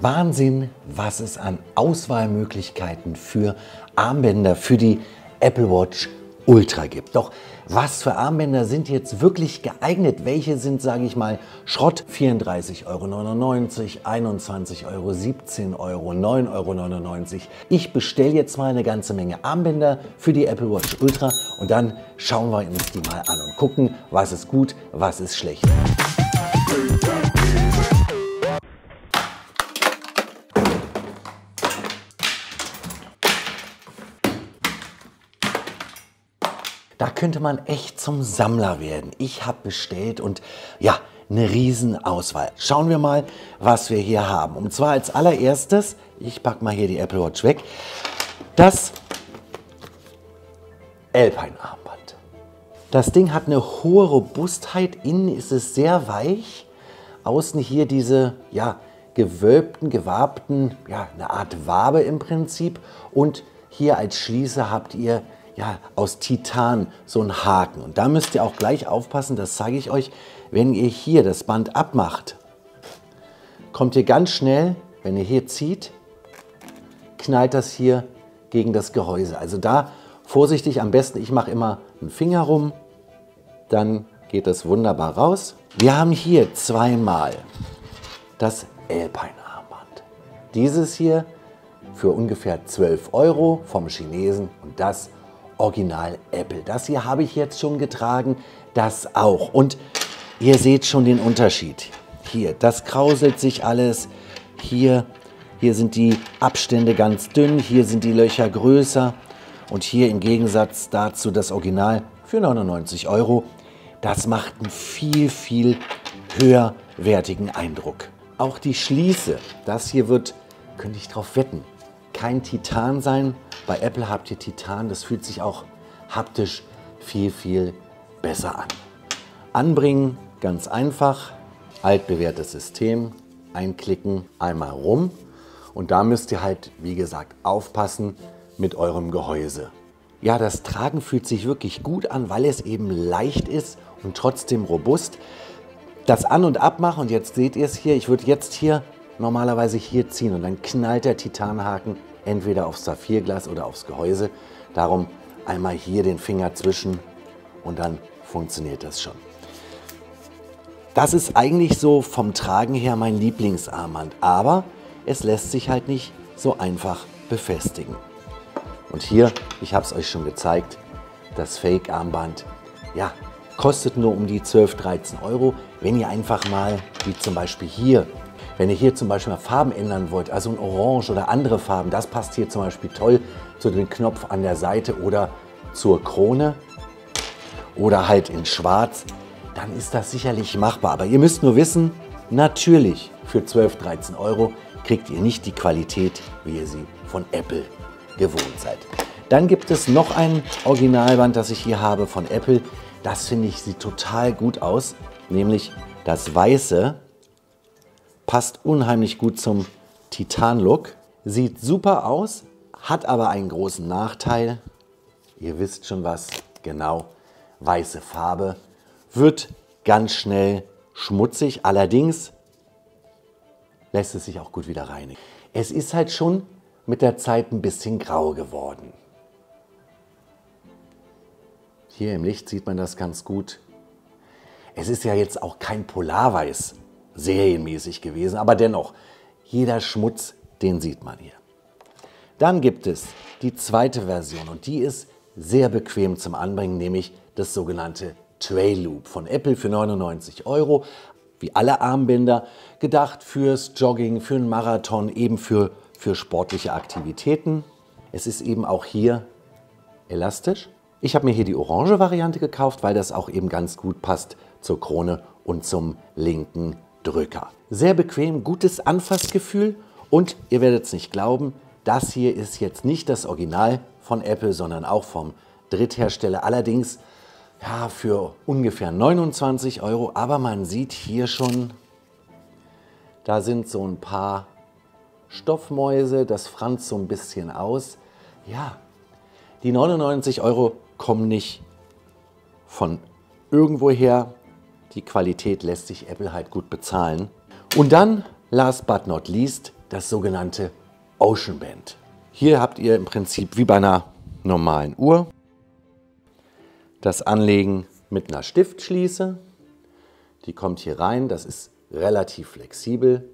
Wahnsinn, was es an Auswahlmöglichkeiten für Armbänder für die Apple Watch Ultra gibt. Doch was für Armbänder sind jetzt wirklich geeignet? Welche sind, sage ich mal, Schrott? 34,99 Euro, 21 Euro, 17 Euro, 9,99 Euro. Ich bestelle jetzt mal eine ganze Menge Armbänder für die Apple Watch Ultra und dann schauen wir uns die mal an und gucken, was ist gut, was ist schlecht. Da könnte man echt zum Sammler werden. Ich habe bestellt und ja, eine Riesenauswahl. Schauen wir mal, was wir hier haben. Und zwar als allererstes, ich packe mal hier die Apple Watch weg, das Alpine Armband. Das Ding hat eine hohe Robustheit, innen ist es sehr weich, außen hier diese ja, gewölbten, gewabten, ja, eine Art Wabe im Prinzip und hier als Schließe habt ihr ja, aus Titan so ein Haken. Und da müsst ihr auch gleich aufpassen, das zeige ich euch, wenn ihr hier das Band abmacht, kommt ihr ganz schnell, wenn ihr hier zieht, knallt das hier gegen das Gehäuse. Also da vorsichtig, am besten, ich mache immer einen Finger rum, dann geht das wunderbar raus. Wir haben hier zweimal das Alpine-Armband. Dieses hier für ungefähr 12 Euro vom Chinesen und das Original Apple. Das hier habe ich jetzt schon getragen, das auch. Und ihr seht schon den Unterschied. Hier, das krauselt sich alles. Hier, hier sind die Abstände ganz dünn, hier sind die Löcher größer. Und hier im Gegensatz dazu das Original für 99 Euro. Das macht einen viel, viel höherwertigen Eindruck. Auch die Schließe, das hier wird, könnte ich drauf wetten, kein Titan sein. Bei Apple habt ihr Titan, das fühlt sich auch haptisch viel, viel besser an. Anbringen, ganz einfach, altbewährtes System, einklicken, einmal rum und da müsst ihr halt, wie gesagt, aufpassen mit eurem Gehäuse. Ja, das Tragen fühlt sich wirklich gut an, weil es eben leicht ist und trotzdem robust. Das An- und Abmachen, und jetzt seht ihr es hier, ich würde jetzt hier normalerweise hier ziehen und dann knallt der Titanhaken entweder aufs Saphirglas oder aufs Gehäuse. Darum einmal hier den Finger zwischen und dann funktioniert das schon. Das ist eigentlich so vom Tragen her mein Lieblingsarmband, aber es lässt sich halt nicht so einfach befestigen. Und hier, ich habe es euch schon gezeigt, das Fake-Armband, ja, kostet nur um die 12, 13 Euro. Wenn ihr einfach mal, wie zum Beispiel hier, wenn ihr hier zum Beispiel mal Farben ändern wollt, also ein Orange oder andere Farben, das passt hier zum Beispiel toll zu dem Knopf an der Seite oder zur Krone oder halt in Schwarz, dann ist das sicherlich machbar. Aber ihr müsst nur wissen, natürlich für 12, 13 Euro kriegt ihr nicht die Qualität, wie ihr sie von Apple gewohnt seid. Dann gibt es noch ein Originalband, das ich hier habe von Apple. Das finde ich sieht total gut aus, nämlich das weiße passt unheimlich gut zum Titan-Look. Sieht super aus, hat aber einen großen Nachteil. Ihr wisst schon was, genau, weiße Farbe. Wird ganz schnell schmutzig, allerdings lässt es sich auch gut wieder reinigen. Es ist halt schon mit der Zeit ein bisschen grau geworden. Hier im Licht sieht man das ganz gut. Es ist ja jetzt auch kein Polarweiß serienmäßig gewesen, aber dennoch, jeder Schmutz, den sieht man hier. Dann gibt es die zweite Version und die ist sehr bequem zum Anbringen, nämlich das sogenannte Trail Loop von Apple für 99 Euro. Wie alle Armbänder, gedacht fürs Jogging, für einen Marathon, eben für, für sportliche Aktivitäten. Es ist eben auch hier elastisch. Ich habe mir hier die orange Variante gekauft, weil das auch eben ganz gut passt zur Krone und zum linken Drücker. Sehr bequem, gutes Anfassgefühl und ihr werdet es nicht glauben, das hier ist jetzt nicht das Original von Apple, sondern auch vom Dritthersteller. Allerdings ja, für ungefähr 29 Euro, aber man sieht hier schon, da sind so ein paar Stoffmäuse, das franzt so ein bisschen aus. Ja, die 99 Euro kommen nicht von irgendwoher, die Qualität lässt sich Apple halt gut bezahlen. Und dann, last but not least, das sogenannte Ocean Band. Hier habt ihr im Prinzip wie bei einer normalen Uhr das Anlegen mit einer Stiftschließe. Die kommt hier rein, das ist relativ flexibel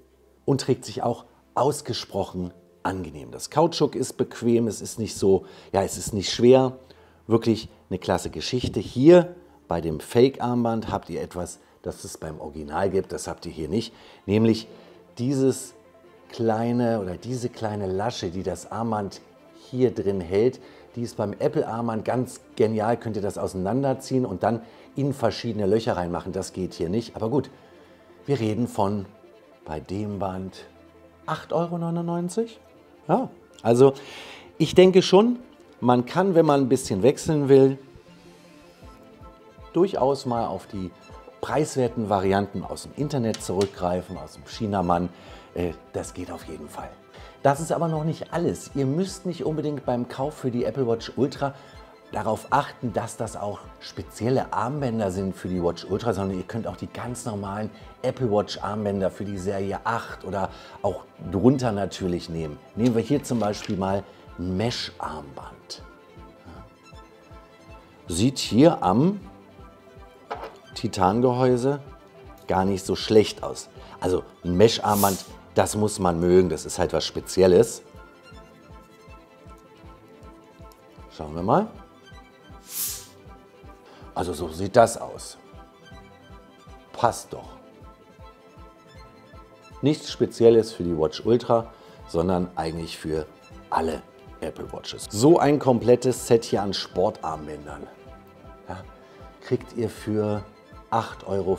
und trägt sich auch ausgesprochen angenehm. Das Kautschuk ist bequem, es ist nicht so, ja, es ist nicht schwer. Wirklich eine klasse Geschichte. Hier bei dem Fake-Armband habt ihr etwas, das es beim Original gibt, das habt ihr hier nicht, nämlich dieses kleine oder diese kleine Lasche, die das Armband hier drin hält, die ist beim Apple-Armband ganz genial, könnt ihr das auseinanderziehen und dann in verschiedene Löcher reinmachen. Das geht hier nicht, aber gut, wir reden von bei dem Band 8,99 Euro. Ja, also ich denke schon, man kann, wenn man ein bisschen wechseln will, durchaus mal auf die preiswerten Varianten aus dem Internet zurückgreifen, aus dem Chinamann. Äh, das geht auf jeden Fall. Das ist aber noch nicht alles. Ihr müsst nicht unbedingt beim Kauf für die Apple Watch Ultra darauf achten, dass das auch spezielle Armbänder sind für die Watch Ultra, sondern ihr könnt auch die ganz normalen Apple Watch Armbänder für die Serie 8 oder auch drunter natürlich nehmen. Nehmen wir hier zum Beispiel mal ein Mesh Armband. Sieht hier am Titangehäuse gar nicht so schlecht aus. Also ein Mesh Armband, das muss man mögen, das ist halt was Spezielles. Schauen wir mal. Also so sieht das aus. Passt doch. Nichts Spezielles für die Watch Ultra, sondern eigentlich für alle Apple Watches. So ein komplettes Set hier an Sportarmbändern ja, kriegt ihr für 8,50 Euro.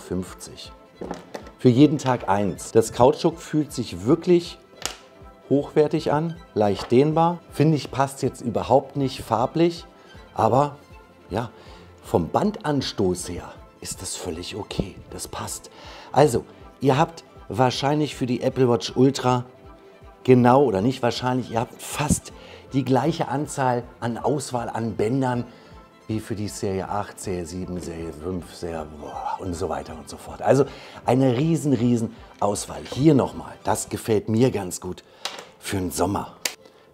Für jeden Tag eins. Das Kautschuk fühlt sich wirklich hochwertig an, leicht dehnbar. Finde ich passt jetzt überhaupt nicht farblich, aber ja, vom Bandanstoß her ist das völlig okay. Das passt. Also, ihr habt wahrscheinlich für die Apple Watch Ultra genau oder nicht wahrscheinlich, ihr habt fast die gleiche Anzahl an Auswahl an Bändern wie für die Serie 8, Serie 7, Serie 5, Serie und so weiter und so fort. Also eine riesen, riesen Auswahl. Hier nochmal, das gefällt mir ganz gut für den Sommer.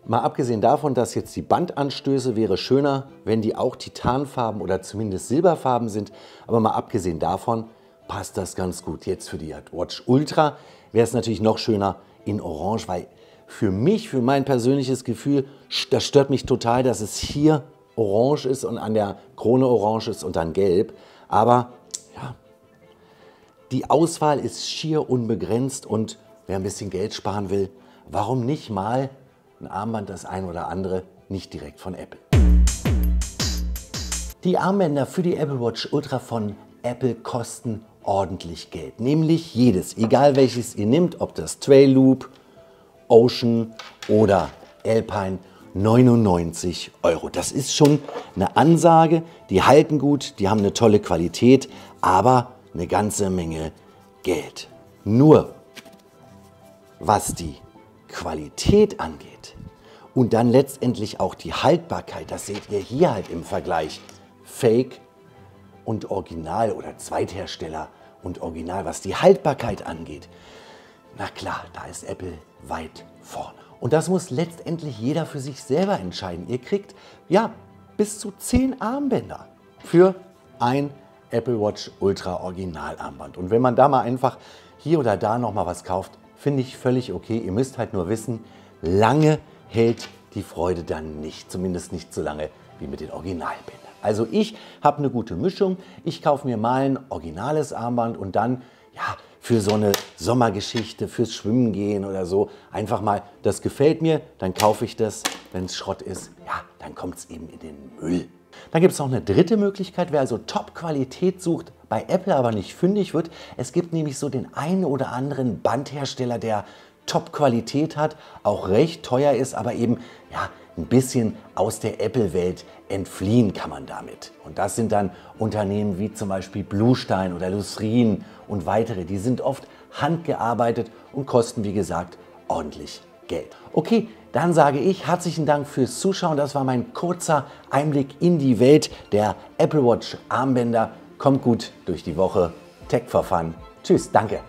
Mal abgesehen davon, dass jetzt die Bandanstöße wäre schöner, wenn die auch Titanfarben oder zumindest Silberfarben sind. Aber mal abgesehen davon passt das ganz gut. Jetzt für die Watch Ultra wäre es natürlich noch schöner in Orange, weil für mich, für mein persönliches Gefühl, das stört mich total, dass es hier orange ist und an der Krone orange ist und dann gelb. Aber ja, die Auswahl ist schier unbegrenzt und wer ein bisschen Geld sparen will, warum nicht mal ein Armband das ein oder andere nicht direkt von Apple. Die Armbänder für die Apple Watch Ultra von Apple kosten ordentlich Geld. Nämlich jedes, egal welches ihr nehmt, ob das Trail Loop, Ocean oder Alpine, 99 Euro. Das ist schon eine Ansage. Die halten gut, die haben eine tolle Qualität, aber eine ganze Menge Geld. Nur was die Qualität angeht und dann letztendlich auch die Haltbarkeit, das seht ihr hier halt im Vergleich, Fake und Original oder Zweithersteller und Original, was die Haltbarkeit angeht. Na klar, da ist Apple weit vorne. Und das muss letztendlich jeder für sich selber entscheiden. Ihr kriegt ja bis zu 10 Armbänder für ein Apple Watch Ultra Original Armband. Und wenn man da mal einfach hier oder da noch mal was kauft, finde ich völlig okay. Ihr müsst halt nur wissen, lange hält die Freude dann nicht, zumindest nicht so lange wie mit den Originalbändern. Also ich habe eine gute Mischung. Ich kaufe mir mal ein originales Armband und dann ja, für so eine Sommergeschichte, fürs Schwimmen gehen oder so, einfach mal, das gefällt mir, dann kaufe ich das. Wenn es Schrott ist, ja, dann kommt es eben in den Müll. Dann gibt es noch eine dritte Möglichkeit, wer also Top-Qualität sucht, bei Apple aber nicht fündig wird. Es gibt nämlich so den einen oder anderen Bandhersteller, der Top-Qualität hat, auch recht teuer ist, aber eben ja, ein bisschen aus der Apple-Welt entfliehen kann man damit. Und das sind dann Unternehmen wie zum Beispiel Bluestein oder Lucrin und weitere. Die sind oft handgearbeitet und kosten, wie gesagt, ordentlich Geld. Okay, dann sage ich herzlichen Dank fürs Zuschauen. Das war mein kurzer Einblick in die Welt der Apple Watch Armbänder Kommt gut durch die Woche. Tech for Fun. Tschüss, danke.